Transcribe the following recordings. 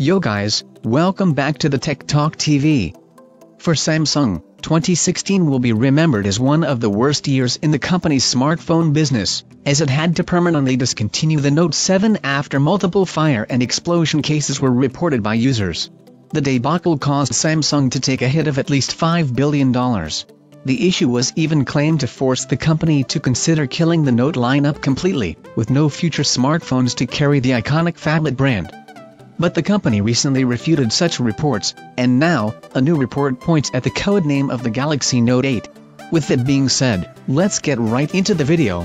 Yo guys, welcome back to the Tech Talk TV. For Samsung, 2016 will be remembered as one of the worst years in the company's smartphone business, as it had to permanently discontinue the Note 7 after multiple fire and explosion cases were reported by users. The debacle caused Samsung to take a hit of at least $5 billion. The issue was even claimed to force the company to consider killing the Note lineup completely, with no future smartphones to carry the iconic phablet brand. But the company recently refuted such reports, and now, a new report points at the code name of the Galaxy Note 8. With that being said, let's get right into the video.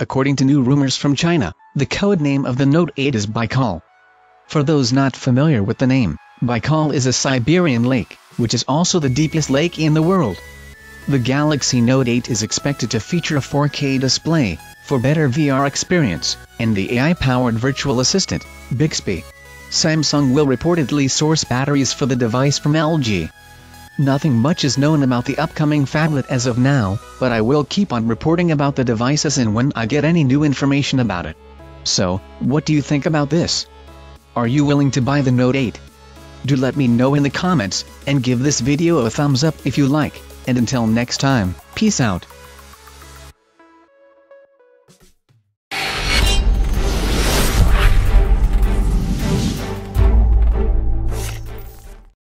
According to new rumors from China, the code name of the Note 8 is Baikal. For those not familiar with the name, Baikal is a Siberian lake, which is also the deepest lake in the world. The Galaxy Note 8 is expected to feature a 4K display, for better VR experience, and the AI-powered virtual assistant, Bixby. Samsung will reportedly source batteries for the device from LG. Nothing much is known about the upcoming phablet as of now, but I will keep on reporting about the devices and when I get any new information about it. So, what do you think about this? Are you willing to buy the Note 8? Do let me know in the comments, and give this video a thumbs up if you like, and until next time, peace out.